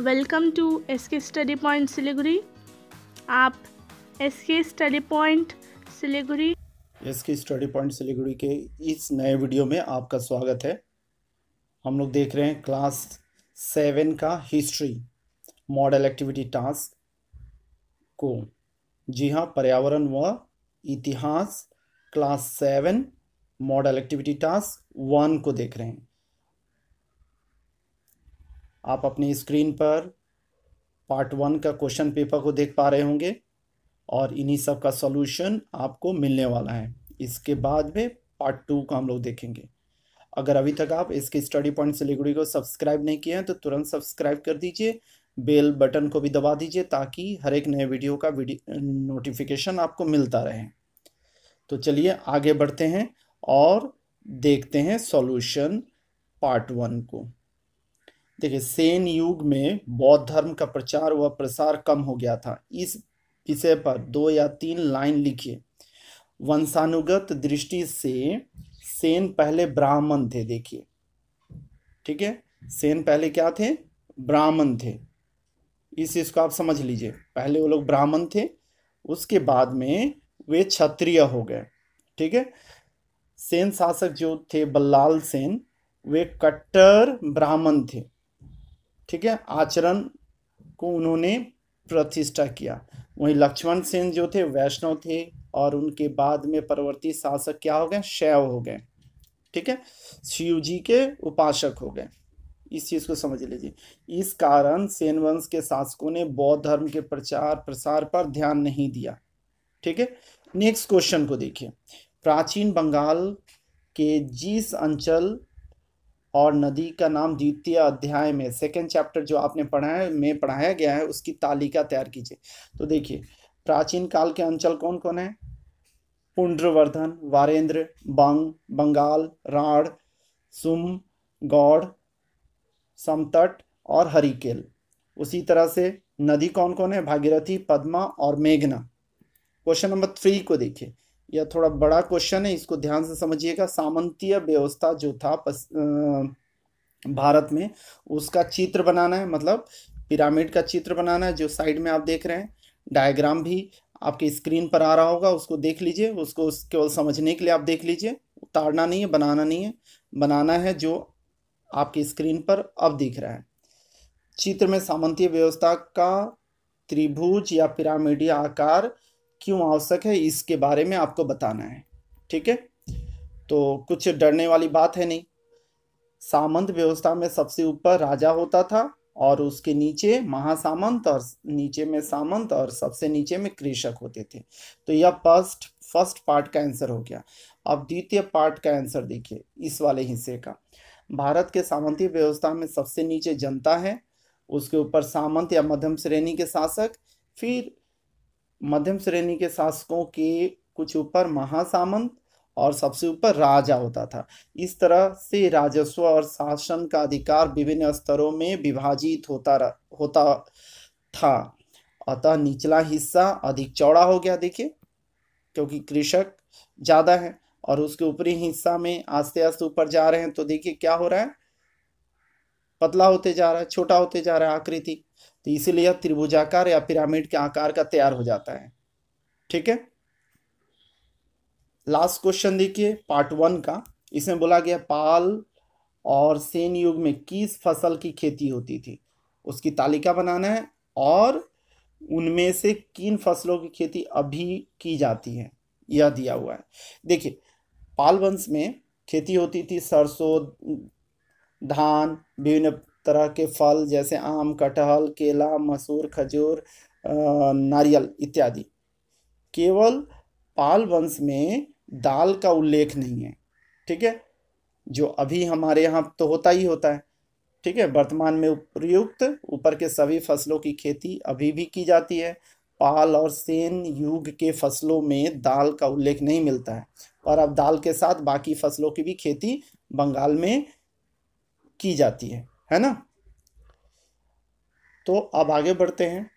Welcome to S K study point Siliguri. आप S K study point Siliguri. S K study point Siliguri के इस नए video में आपका स्वागत है। हम लोग देख रहे हैं क्लास सेवन का हिस्ट्री, मॉडल एक्टिविटी टास्क को। जी हाँ पर्यावरण व इतिहास class seven, model activity task one को देख रहे हैं। आप अपनी स्क्रीन पर पार्ट वन का क्वेश्चन पेपर को देख पा रहे होंगे और इन्हीं सब का सॉल्यूशन आपको मिलने वाला है। इसके बाद में पार्ट टू का हम लोग देखेंगे। अगर अभी तक आप इसके स्टडी पॉइंट सिलीगुड़ी को सब्सक्राइब नहीं किया है तो तुरंत सब्सक्राइब कर दीजिए, बेल बटन को भी दबा दीजिए, ताकि हर एक नए वीडियो का वीडियो, नोटिफिकेशन आपको मिलता रहे। तो चलिए आगे बढ़ते हैं और देखते हैं सॉल्यूशन पार्ट वन को। देखिए, सेन युग में बौद्ध धर्म का प्रचार व प्रसार कम हो गया था। इस विषय पर दो या तीन लाइन लिखिए। वंशानुगत दृष्टि से सेन पहले ब्राह्मण थे, देखिए। ठीक है? सेन पहले क्या थे? ब्राह्मण थे। इस चीज़ को आप समझ लीजिए। पहले वो लोग ब्राह्मण थे, उसके बाद में वे क्षत्रिय हो गए। ठीक है? सेन शासक जो थे, बल्लाल सेन, वे कट्टर ब्राह्मण थे। ठीक है? आचरण को उन्होंने प्रतिष्ठा किया। वहीं लक्ष्मण सेन जो थे, वैष्णव थे और उनके बाद में परवर्ती शासक क्या हो गए? शैव हो गए। ठीक है? शिव जी के उपासक हो गए। इस चीज़ को समझ लीजिए। इस कारण सेन वंश के शासकों ने बौद्ध धर्म के प्रचार प्रसार पर ध्यान नहीं दिया। ठीक है? नेक्स्ट क्वेश्चन को देखिए। प्राचीन बंगाल के जिस अंचल और नदी का नाम द्वितीय अध्याय में सेकेंड चैप्टर जो आपने पढ़ा है, में पढ़ाया गया है, उसकी तालिका तैयार कीजिए। तो देखिए, प्राचीन काल के अंचल कौन कौन है? पुंड्रवर्धन, वारेंद्र, बंग, बंगाल, राढ़, सुम, गौड़, समतट और हरिकेल। उसी तरह से नदी कौन कौन है? भागीरथी, पद्मा और मेघना। क्वेश्चन नंबर थ्री को देखिए। यह थोड़ा बड़ा क्वेश्चन है इसको ध्यान से समझिएगा। सामंतीय व्यवस्था जो था पस, भारत में उसका चित्र बनाना है मतलब पिरामिड का चित्र बनाना है जो साइड में आप देख रहे हैं। डायग्राम भी आपके स्क्रीन पर आ रहा होगा उसको देख लीजिए उसको केवल समझने के लिए आप देख लीजिए। उतारना नहीं है बनाना नहीं है। बनाना है जो आपकी स्क्रीन पर अब दिख रहा है। चित्र में सामंतीय व्यवस्था का त्रिभुज या पिरामिडिया आकार क्यों आवश्यक है, इसके बारे में आपको बताना है, ठीक है? तो कुछ डरने वाली बात है नहीं। सामंत व्यवस्था में सबसे ऊपर राजा होता था और उसके नीचे महासामंत और नीचे में सामंत और सबसे नीचे में कृषक होते थे। तो यह फ़र्स्ट फ़र्स्ट पार्ट का आंसर हो गया। अब द्वितीय पार्ट का आंसर देखिए, इस वाले हिस्से का। भारत के सामंती व्यवस्था में सबसे नीचे जनता है, उसके ऊपर सामंत या मध्यम श्रेणी के शासक, फिर मध्यम श्रेणी के शासकों के कुछ ऊपर महासामंत और सबसे ऊपर राजा होता था। इस तरह से राजस्व और शासन का अधिकार विभिन्न स्तरों में विभाजित होता होता था। अतः निचला हिस्सा अधिक चौड़ा हो गया, देखिए, क्योंकि कृषक ज़्यादा है और उसके ऊपरी हिस्सा में आस्ते आस्ते ऊपर जा रहे हैं तो देखिए क्या हो रहा है? पतला होते जा रहा है, छोटा होते जा रहा है, आकृति। तो इसीलिए त्रिभुजाकार या पिरामिड के आकार का तैयार हो जाता है। ठीक है? लास्ट क्वेश्चन देखिए पार्ट वन का। इसमें बोला गया, पाल और सेन युग में किस फ़सल की खेती होती थी? उसकी तालिका बनाना है और उनमें से किन फ़सलों की खेती अभी की जाती है? यह दिया हुआ है। देखिए, पाल वंश में खेती होती थी सरसों, धान, विभिन्न तरह के फल जैसे आम, कटहल, केला, मसूर, खजूर नारियल इत्यादि। केवल पाल वंश में दाल का उल्लेख नहीं है, ठीक है? जो अभी हमारे यहाँ तो होता ही होता है, ठीक है? वर्तमान में उपयुक्त, ऊपर के सभी फ़सलों की खेती अभी भी की जाती है। पाल और सेन युग के फ़सलों में दाल का उल्लेख नहीं मिलता है और अब दाल के साथ बाकी फ़सलों की भी खेती बंगाल में की जाती है। है ना? तो अब आगे बढ़ते हैं।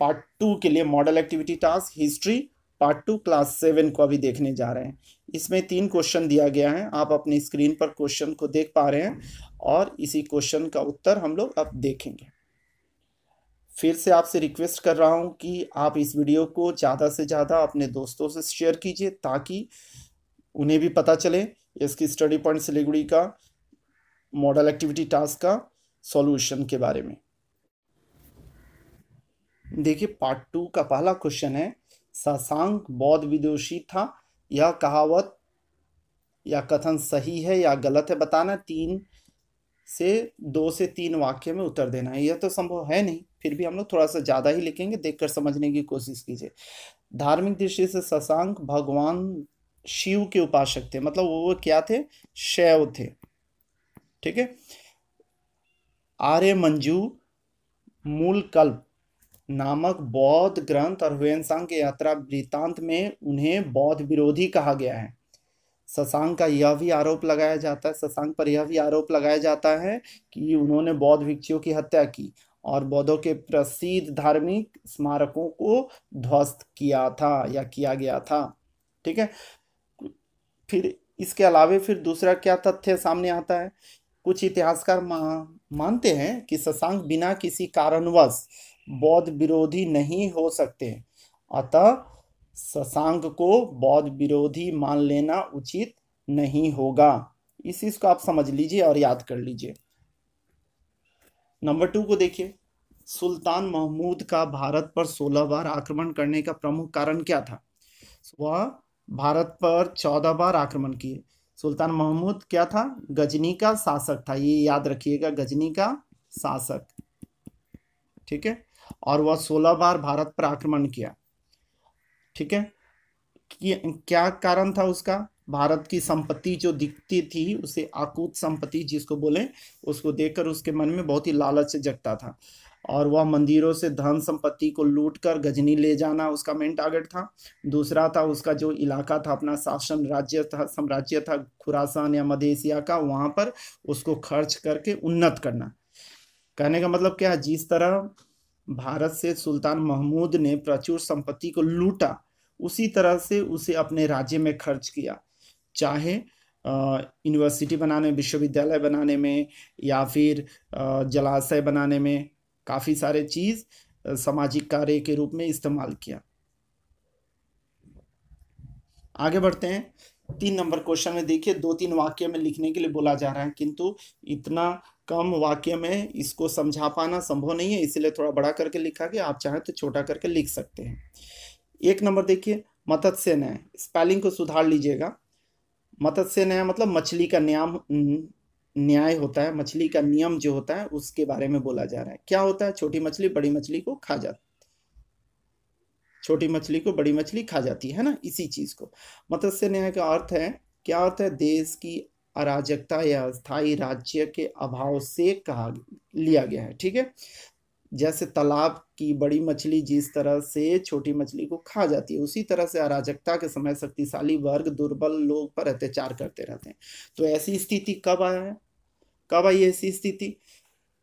पार्ट टू के लिए model activity task history part two class seven को अभी देखने जा रहे हैं। इसमें तीन क्वेश्चन दिया गया है। आप अपनी स्क्रीन पर क्वेश्चन को देख पा रहे हैं और इसी क्वेश्चन का उत्तर हम लोग अब देखेंगे। फिर से आपसे रिक्वेस्ट कर रहा हूँ कि आप इस वीडियो को ज़्यादा से ज़्यादा अपने दोस्तों से शेयर कीजिए ताकि उन्हें भी पता चले इसकी स्टडी पॉइंट सिलीगुड़ी का मॉडल एक्टिविटी टास्क का। सॉल्यूशन के बारे में। देखिए पार्ट टू का पहला क्वेश्चन है शशांक बौद्ध विदुषी था, यह कहावत या कथन सही है या गलत है बताना, तीन से दो से तीन वाक्य में उत्तर देना है। यह तो संभव है नहीं, फिर भी हम लोग थोड़ा सा ज़्यादा ही लिखेंगे, देखकर समझने की कोशिश कीजिए। धार्मिक दृष्टि से शशांक भगवान शिव के उपासक थे मतलब वो क्या थे? शैव थे। ठीक है? आर्य मंजू मूल कल्प नामक बौद्ध ग्रंथ और हुएनसांग के यात्रा वृतांत में उन्हें बौद्ध विरोधी कहा गया है। ससांग का यह भी आरोप लगाया जाता है, ससांग पर यह भी आरोप लगाया जाता है कि उन्होंने बौद्ध भिक्षुओं की हत्या की और बौद्धों के प्रसिद्ध धार्मिक स्मारकों को ध्वस्त किया था या किया गया था। ठीक है? फिर इसके अलावे फिर दूसरा क्या तथ्य सामने आता है? कुछ इतिहासकार मानते हैं कि शशांक बिना किसी कारणवश बौद्ध विरोधी नहीं हो सकते। अतः शशांक को बौद्ध विरोधी मान लेना उचित नहीं होगा। इस चीज़ को आप समझ लीजिए और याद कर लीजिए। नंबर टू को देखिए। सुल्तान महमूद का भारत पर 16 बार आक्रमण करने का प्रमुख कारण क्या था? वह भारत पर 14 बार आक्रमण किए। सुल्तान महमूद क्या था? गजनी का शासक था। ये याद रखिएगा, गजनी का शासक। ठीक है? और वह 16 बार भारत पर आक्रमण किया। ठीक है? क्या कारण था उसका? भारत की संपत्ति जो दिखती थी, उसे आकूत संपत्ति जिसको बोले, उसको देखकर उसके मन में बहुत ही लालच जगता था। और वह मंदिरों से धन संपत्ति को लूट कर गजनी ले जाना उसका मेन टारगेट था। दूसरा था उसका जो इलाका था, अपना शासन राज्य था, साम्राज्य था, खुरासान या मध्य एशिया का, वहाँ पर उसको खर्च करके उन्नत करना। कहने का मतलब क्या है? जिस तरह भारत से सुल्तान महमूद ने प्रचुर संपत्ति को लूटा, उसी तरह से उसे अपने राज्य में खर्च किया। चाहे यूनिवर्सिटी बनाने विश्वविद्यालय बनाने में या फिर जलाशय बनाने में काफ़ी सारे चीज़ सामाजिक कार्य के रूप में इस्तेमाल किया। आगे बढ़ते हैं। तीन नंबर क्वेश्चन में देखिए, दो तीन वाक्य में लिखने के लिए बोला जा रहा है, किंतु इतना कम वाक्य में इसको समझा पाना संभव नहीं है, इसलिए थोड़ा बड़ा करके लिखा गया। आप चाहें तो छोटा करके लिख सकते हैं। एक नंबर देखिए मत्स्य न्याय स्पेलिंग को सुधार लीजिएगा। मत्स्य न्याय मतलब मछली का नियम न्याय होता है, मछली का नियम जो होता है, उसके बारे में बोला जा रहा है। क्या होता है? छोटी मछली बड़ी मछली को खा जाती छोटी मछली को बड़ी मछली खा जाती है ना? इसी चीज़ को। मत्स्य न्याय का अर्थ है, क्या अर्थ है? देश की अराजकता या अस्थायी राज्य के अभाव से कहा लिया गया है, ठीक है? जैसे तालाब की बड़ी मछली जिस तरह से छोटी मछली को खा जाती है, उसी तरह से अराजकता के समय शक्तिशाली वर्ग दुर्बल लोग पर अत्याचार करते रहते हैं। तो ऐसी स्थिति कब आया है? कब आई ऐसी स्थिति?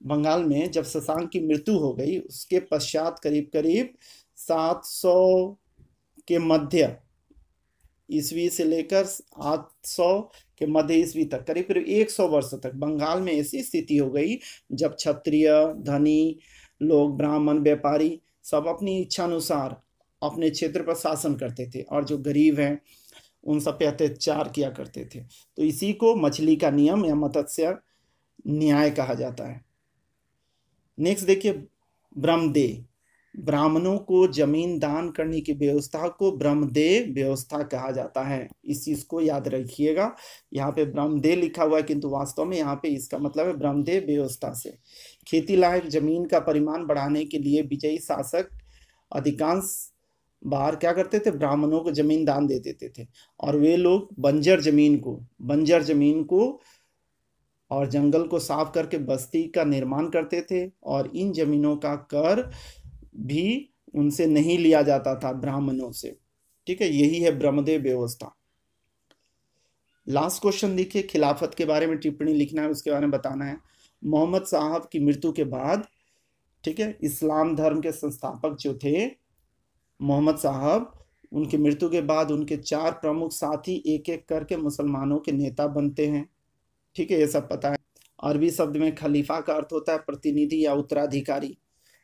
बंगाल में जब शशांक की मृत्यु हो गई, उसके पश्चात करीब करीब 700 के मध्य ईस्वी से लेकर 800 के मध्य ईस्वी तक, करीब करीब 100 वर्ष तक बंगाल में ऐसी स्थिति हो गई जब क्षत्रिय, धनी लोग, ब्राह्मण, व्यापारी सब अपनी इच्छा अनुसार अपने क्षेत्र पर शासन करते थे और जो गरीब हैं, उन सब पे अत्याचार किया करते थे। तो इसी को मछली का नियम या मत्स्य न्याय कहा जाता है। नेक्स्ट देखिए ब्रह्मदेव ब्राह्मणों को ज़मीन दान करने की व्यवस्था को ब्रह्मदेव व्यवस्था कहा जाता है। इस चीज़ को याद रखिएगा। यहाँ पे ब्रह्मदेव लिखा हुआ है, किंतु वास्तव में यहाँ पे इसका मतलब है ब्रह्मदेव व्यवस्था से। खेती लायक ज़मीन का परिमाण बढ़ाने के लिए विजयी शासक अधिकांश बाहर क्या करते थे? ब्राह्मणों को ज़मीन दान दे देते थे। और वे लोग बंजर ज़मीन को, बंजर ज़मीन को और जंगल को साफ़ करके बस्ती का निर्माण करते थे और इन जमीनों का कर भी उनसे नहीं लिया जाता था ब्राह्मणों से। ठीक है, यही है ब्रह्मदेव व्यवस्था। लास्ट क्वेश्चन देखिए, खिलाफत के बारे में टिप्पणी लिखना है, उसके बारे में बताना है। मोहम्मद साहब की मृत्यु के बाद, ठीक है, इस्लाम धर्म के संस्थापक जो थे, मोहम्मद साहब, उनकी मृत्यु के बाद उनके चार प्रमुख साथी एक एक करके मुसलमानों के नेता बनते हैं। ठीक है, ये सब पता है। अरबी शब्द में खलीफा का अर्थ होता है प्रतिनिधि या उत्तराधिकारी।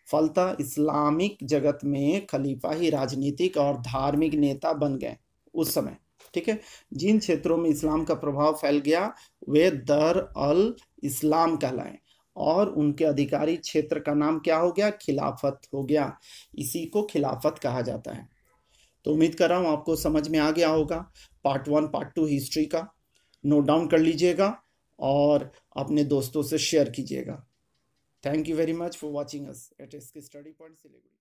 फलतः इस्लामिक जगत में खलीफा ही राजनीतिक और धार्मिक नेता बन गए उस समय, ठीक है? जिन क्षेत्रों में इस्लाम का प्रभाव फैल गया, वे दर अल इस्लाम कहलाए और उनके अधिकारी क्षेत्र का नाम क्या हो गया? खिलाफत हो गया। इसी को खिलाफत कहा जाता है। तो उम्मीद कर रहा हूँ आपको समझ में आ गया होगा। Part one, part two history का। नोट डाउन कर लीजिएगा और अपने दोस्तों से शेयर कीजिएगा। Thank you very much for watching us at SK Study Point Siliguri.